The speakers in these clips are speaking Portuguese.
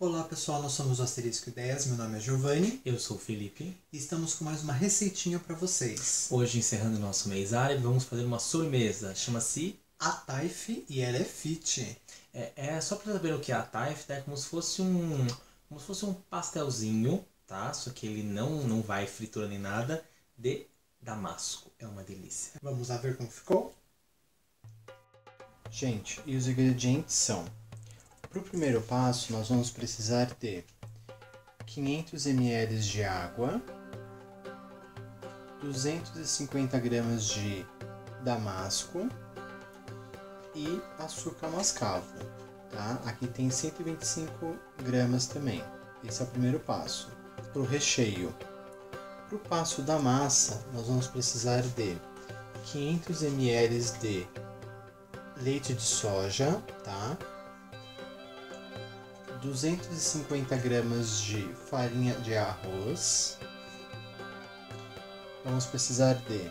Olá pessoal, nós somos o Asterisco Ideias, meu nome é Giovanni Eu sou o Felipe. e estamos com mais uma receitinha para vocês. Hoje, encerrando nosso mês árabe, vamos fazer uma sobremesa. Chama-se. A Taif e ela é fit. É, é só pra saber o que é a tá? É como se fosse um. Como se fosse um pastelzinho, tá? Só que ele não, não vai fritura nem nada. De damasco. É uma delícia. Vamos lá ver como ficou? Gente, e os ingredientes são: para o primeiro passo, nós vamos precisar de 500 ml de água, 250 gramas de damasco e açúcar mascavo. Tá? Aqui tem 125 gramas também. Esse é o primeiro passo. Para o recheio. Para o passo da massa, nós vamos precisar de 500 ml de leite de soja, tá? 250 gramas de farinha de arroz. Vamos precisar de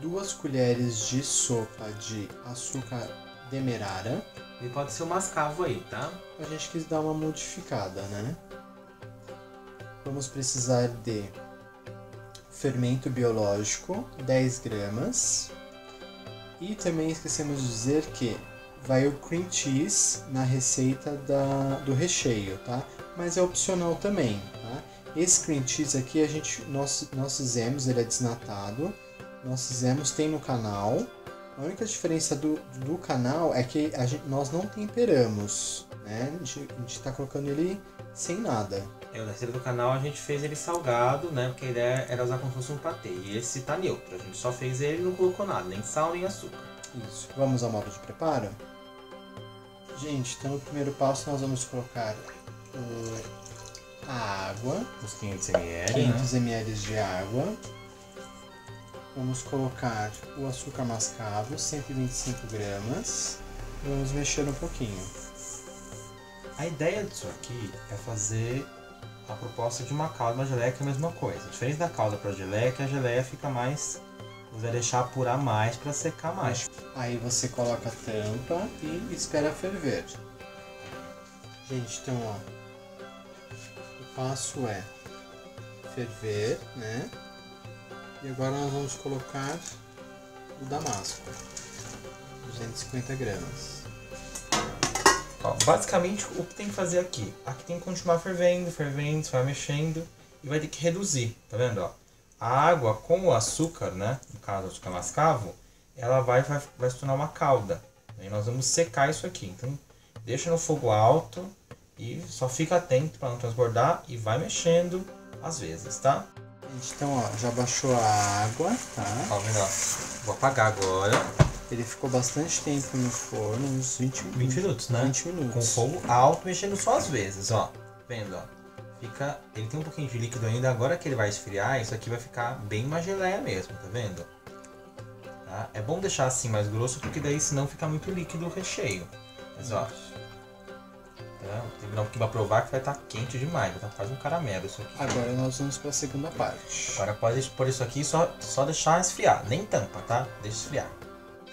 duas colheres de sopa de açúcar demerara. E pode ser o mascavo aí, tá? A gente quis dar uma modificada, né? Vamos precisar de fermento biológico, 10 gramas. E também esquecemos de dizer que vai o cream cheese na receita da, do recheio, tá? Mas é opcional também, tá? Esse cream cheese aqui a gente, nós, nós fizemos, ele é desnatado. Nós fizemos, tem no canal. A única diferença do, do canal é que a gente, nós não temperamos, né? A gente, a gente tá colocando ele sem nada. É, o receita do canal a gente fez ele salgado, né? Porque a ideia era usar como se fosse um patê. E esse tá neutro. A gente só fez ele e não colocou nada, nem sal nem açúcar. Isso. Vamos ao modo de preparo? Gente, então no primeiro passo nós vamos colocar a água, Os 500 ml, 500 ml de água. Vamos colocar o açúcar mascavo, 125 gramas. Vamos mexer um pouquinho. A ideia disso aqui é fazer a proposta de uma calda, uma geleia que é a mesma coisa. Diferente da calda para geleia, que a geleia fica mais. Vai deixar apurar mais para secar mais. Aí você coloca a tampa e espera ferver. Gente, então ó, o passo é ferver, né? E agora nós vamos colocar o damasco, 250 gramas. Ó, basicamente, o que tem que fazer aqui? Aqui tem que continuar fervendo, fervendo, você vai mexendo e vai ter que reduzir, tá vendo? Ó? A água com o açúcar, né? No caso, o açúcar mascavo, ela vai, vai, vai se tornar uma calda. E nós vamos secar isso aqui. Então, deixa no fogo alto e só fica atento para não transbordar e vai mexendo às vezes, tá? Gente, então ó, já baixou a água, tá? Ó, vendo, ó. Vou apagar agora. Ele ficou bastante tempo no forno, uns 20, 20 minutos, né? 20 minutos. Com fogo alto, mexendo só às vezes, ó. Vendo, ó. Fica. Ele tem um pouquinho de líquido ainda. Agora que ele vai esfriar, isso aqui vai ficar bem uma geleia mesmo, tá vendo? Tá? É bom deixar assim mais grosso, porque daí senão fica muito líquido o recheio. Mas ó. Tá? Tem que dar um pouquinho pra provar que vai estar quente demais. Vai estar quase um caramelo isso aqui. Agora nós vamos para a segunda parte. Agora pode pôr isso aqui e só, só deixar esfriar. Nem tampa, tá? Deixa esfriar.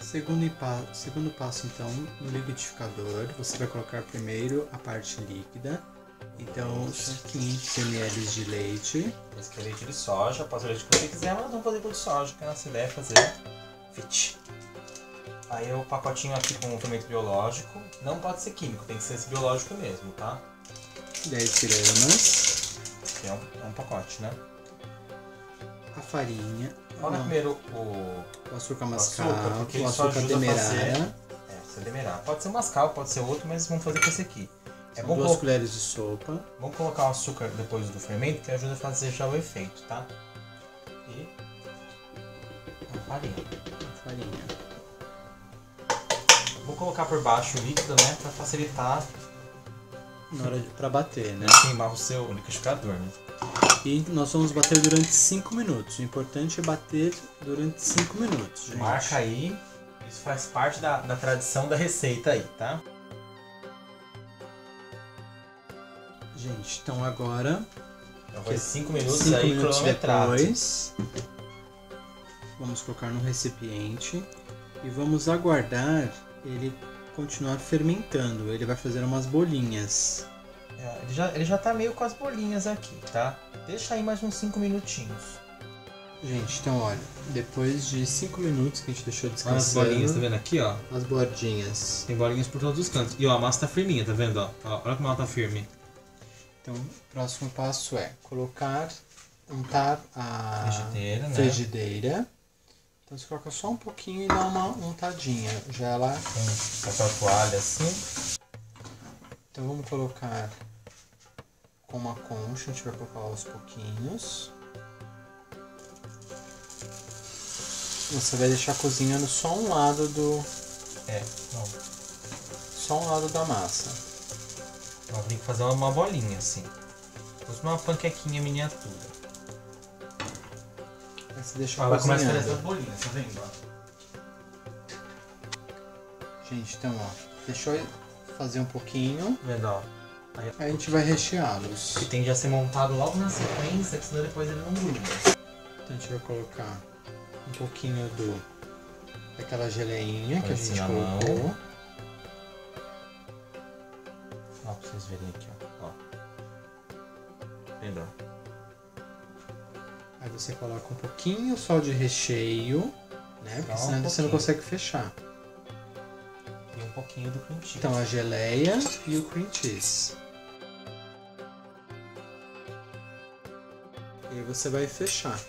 Segundo, segundo passo, então, no liquidificador, você vai colocar primeiro a parte líquida. Então, os 500 ml de leite. Esse aqui é leite de soja, pode ser leite que você quiser, mas não fazer com de soja, porque a nossa ideia é fazer fit. Aí o pacotinho aqui com o fermento biológico, não pode ser químico, tem que ser esse biológico mesmo, tá? 10 gramas. Que é um, é um pacote, né? A farinha. Não, primeiro o, o açúcar o açúcar, mascavo, o açúcar ajuda a demerara. fazer... É, precisa demerar. Pode ser mascavo, pode ser outro, mas vamos fazer com esse aqui. É São bom, duas colheres de sopa. Vamos colocar o açúcar depois do fermento, que ajuda a fazer já o efeito, tá? E a farinha. A farinha. Vou colocar por baixo o líquido, né? Pra facilitar Na hora de, pra bater, né? queimar o seu liquidificador, né? E nós vamos bater durante 5 minutos. O importante é bater durante 5 minutos, gente. Marca aí. Isso faz parte da, da tradição da receita aí, tá? Gente, então agora Então vai 5 minutos Cinco aí minutos depois, vamos colocar no recipiente e vamos aguardar ele continuar fermentando. Ele vai fazer umas bolinhas. É, Ele já, ele já tá meio com as bolinhas aqui, tá? Deixa aí mais uns 5 minutinhos. Gente, então olha, depois de 5 minutos que a gente deixou Olha as bolinhas, tá vendo aqui, ó? as bordinhas. Tem bolinhas por todos os cantos. E ó, a massa tá firminha, tá vendo? Ó, Ó, olha como ela tá firme. Então, o próximo passo é colocar, untar a Frigideira, né? frigideira. Então você coloca só um pouquinho e dá uma untadinha. Já ela. Com papel toalha assim. Então vamos colocar com uma concha, a gente vai colocar aos pouquinhos. Você vai deixar cozinhando só um lado do. É, não. só um lado da massa. Ela tem que fazer uma bolinha assim. Fosse uma panquequinha miniatura. Aí você deixa Ela começa a fazer essas bolinhas, tá vendo? ó? Gente, então ó, deixou fazer um pouquinho. Vendo, ó? Aí a gente vai recheá-los. Que tende a ser montado logo na sequência, que senão depois ele não gruda. Então a gente vai colocar um pouquinho do daquela geleinha que a gente na mão. Vocês verem aqui, ó. ó. Ó? Aí você coloca um pouquinho só de recheio, né? Porque Só um senão você não consegue fechar. E um pouquinho do cream cheese. Então a geleia e o cream cheese. E aí você vai fechar,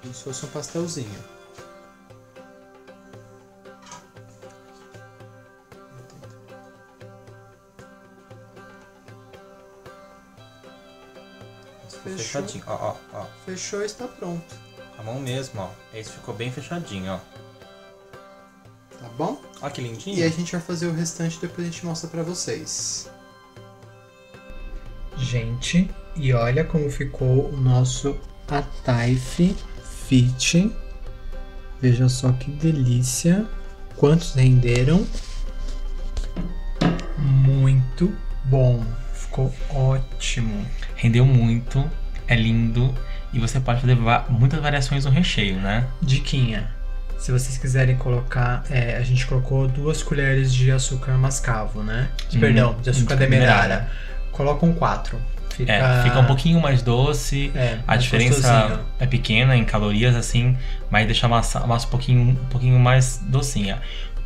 como se fosse um pastelzinho. Fechou. fechadinho. Ó, ó, ó. Fechou e está pronto, A mão mesmo, ó. Esse ficou bem fechadinho, ó. tá bom? Ó que lindinho. E a gente vai fazer o restante depois a gente mostra pra vocês. Gente, e olha como ficou o nosso Ataife Fit. Veja só que delícia. Quantos renderam? Muito bom. Ficou ótimo. Rendeu muito, é lindo. E você pode fazer muitas variações no recheio, né? Diquinha. Se vocês quiserem colocar, é, a gente colocou duas colheres de açúcar mascavo, né? Hum, Perdão, de açúcar açúcar demerara. demerara. Colocam quatro. Fica, É, fica um pouquinho mais doce. É, A mais diferença gostosinho. é pequena em calorias, assim, mas deixa a massa, a massa um, pouquinho, um pouquinho mais docinha.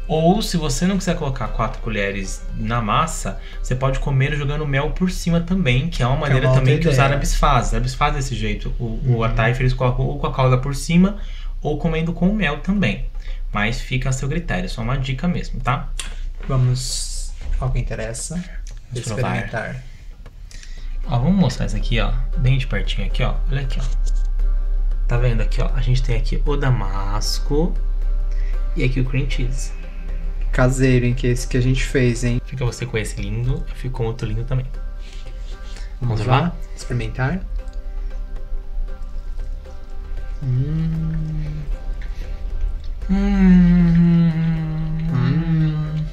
Ou se você não quiser colocar quatro colheres na massa, você pode comer jogando mel por cima também, que é uma Que é maneira uma também que os ideia. árabes fazem. Os árabes fazem desse jeito. O, o Uhum. ataif eles colocam ou com a calda por cima, ou comendo com mel também. Mas fica a seu critério, só uma dica mesmo, tá? Vamos ao que interessa. Vamos experimentar. Ó, vamos mostrar isso aqui, ó, bem de pertinho aqui, ó. Olha aqui, ó. Tá vendo aqui, ó? A gente tem aqui o damasco e aqui o cream cheese. Caseiro, hein? Que é esse que a gente fez, hein? Fica você com esse lindo, eu fico com outro lindo também. Vamos, Vamos lá? lá? Experimentar. Hum, Hum.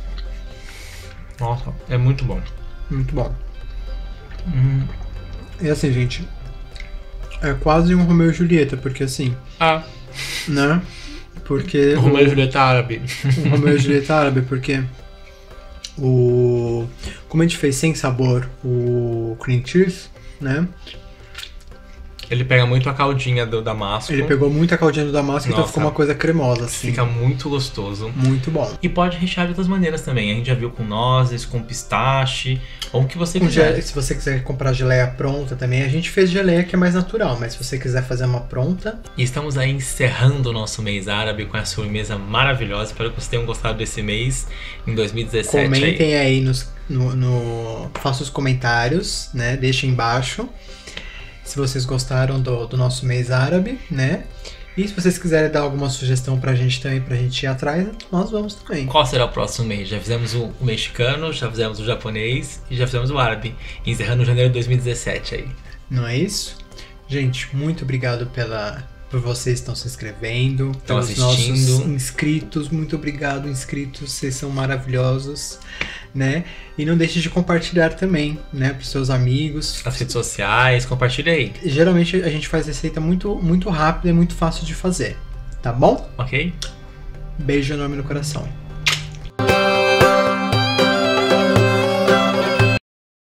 Nossa, é muito bom. muito bom. Hum. E assim, gente. É quase um Romeu e Julieta, porque assim, Ah, né? Porque. o meu Julieta árabe. um Romeu e Julieta árabe, porque o como a gente fez sem sabor o cream cheese, né? Ele pega muito a caldinha do damasco. Ele pegou muita caldinha do damasco, então Nossa. ficou uma coisa cremosa assim. Fica muito gostoso. muito bom. E pode rechear de outras maneiras também. A gente já viu com nozes, com pistache, ou o que você Com quiser. se você quiser comprar geleia pronta também, a gente fez geleia que é mais natural, mas se você quiser fazer uma pronta, E estamos aí encerrando o nosso mês árabe com essa sobremesa maravilhosa. Espero que vocês tenham gostado desse mês em 2017. aí. comentem aí nos, no, no. Faça os comentários, né? Deixem embaixo. Se vocês gostaram do, do nosso mês árabe, né? E se vocês quiserem dar alguma sugestão pra gente também, pra gente ir atrás, nós vamos também. Qual será o próximo mês? Já fizemos o, o mexicano, já fizemos o japonês e já fizemos o árabe. Encerrando janeiro de 2017 aí. Não é isso? Gente, muito obrigado pela, por vocês que estão se inscrevendo, Estão assistindo. nossos inscritos. Muito obrigado, inscritos. Vocês são maravilhosos, né? E não deixe de compartilhar também, né, pros seus amigos. Nas redes sociais, compartilha aí, Geralmente a gente faz receita muito, muito rápida e muito fácil de fazer, tá bom? ok? Beijo enorme no coração.